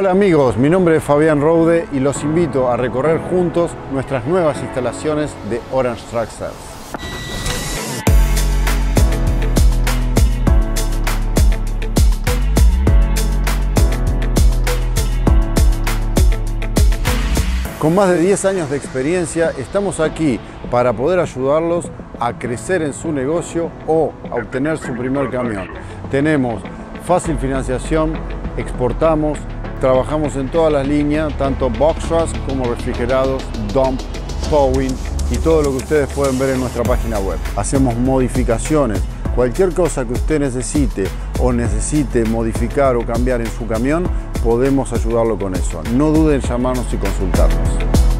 Hola amigos, mi nombre es Fabián Roude y los invito a recorrer juntos nuestras nuevas instalaciones de Orange Truck Sales. Con más de 10 años de experiencia estamos aquí para poder ayudarlos a crecer en su negocio o a obtener su primer camión. Tenemos fácil financiación, exportamos, trabajamos en todas las líneas, tanto box trucks como refrigerados, dump, towing y todo lo que ustedes pueden ver en nuestra página web. Hacemos modificaciones, cualquier cosa que usted necesite o necesite modificar o cambiar en su camión, podemos ayudarlo con eso. No duden en llamarnos y consultarnos.